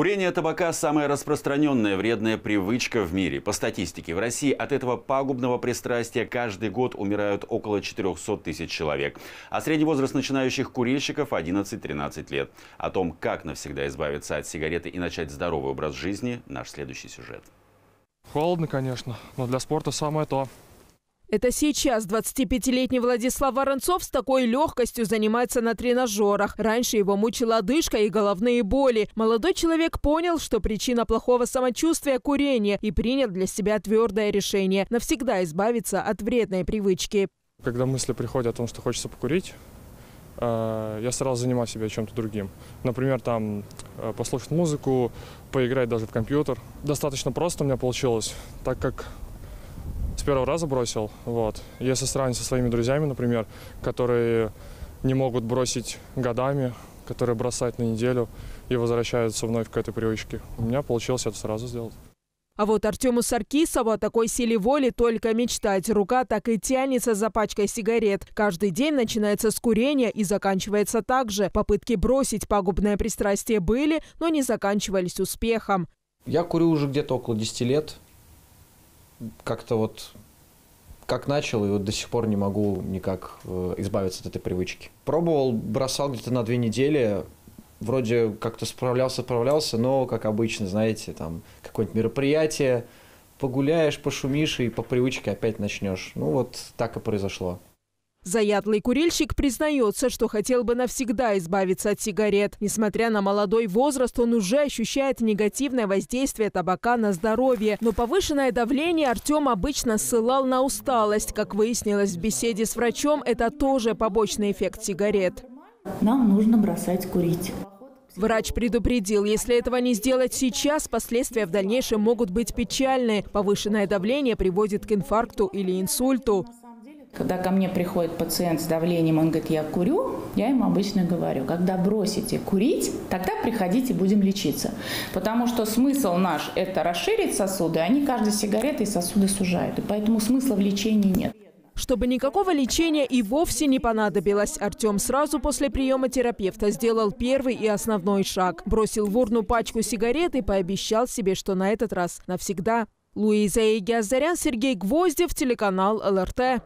Курение табака – самая распространенная вредная привычка в мире. По статистике, в России от этого пагубного пристрастия каждый год умирают около 400 тысяч человек. А средний возраст начинающих курильщиков – 11-13 лет. О том, как навсегда избавиться от сигареты и начать здоровый образ жизни – наш следующий сюжет. Холодно, конечно, но для спорта самое то. Это сейчас 25-летний Владислав Воронцов с такой легкостью занимается на тренажерах. Раньше его мучила одышка и головные боли. Молодой человек понял, что причина плохого самочувствия – курение, и принял для себя твердое решение – навсегда избавиться от вредной привычки. Когда мысли приходят о том, что хочется покурить, э, я старался занимать себя чем-то другим. Например, там э, послушать музыку, поиграть даже в компьютер. Достаточно просто у меня получилось, так как с первого раза бросил. Вот. Если сравнить со своими друзьями, например, которые не могут бросить годами, которые бросают на неделю и возвращаются вновь к этой привычке. У меня получилось это сразу сделать. А вот Артему Саркисову о такой силе воли только мечтать. Рука так и тянется за пачкой сигарет. Каждый день начинается с курения и заканчивается так же. Попытки бросить пагубное пристрастие были, но не заканчивались успехом. Я курю уже где-то около 10 лет как-то вот как начал, и вот до сих пор не могу никак э, избавиться от этой привычки. Пробовал, бросал где-то на две недели, вроде как-то справлялся, справлялся, но, как обычно, знаете, там какое-нибудь мероприятие, погуляешь, пошумишь и по привычке опять начнешь. Ну вот так и произошло. Заядлый курильщик признается, что хотел бы навсегда избавиться от сигарет. Несмотря на молодой возраст, он уже ощущает негативное воздействие табака на здоровье. Но повышенное давление Артем обычно ссылал на усталость. Как выяснилось в беседе с врачом, это тоже побочный эффект сигарет. Нам нужно бросать курить. Врач предупредил, если этого не сделать сейчас, последствия в дальнейшем могут быть печальные. Повышенное давление приводит к инфаркту или инсульту. Когда ко мне приходит пациент с давлением, он говорит, я курю, я ему обычно говорю, когда бросите курить, тогда приходите, будем лечиться. Потому что смысл наш – это расширить сосуды, они каждой сигаретой сосуды сужают. И поэтому смысла в лечении нет. Чтобы никакого лечения и вовсе не понадобилось, Артем сразу после приема терапевта сделал первый и основной шаг. Бросил в урну пачку сигарет и пообещал себе, что на этот раз навсегда. Луиза Игиазарян, Сергей Гвоздев, телеканал ЛРТ.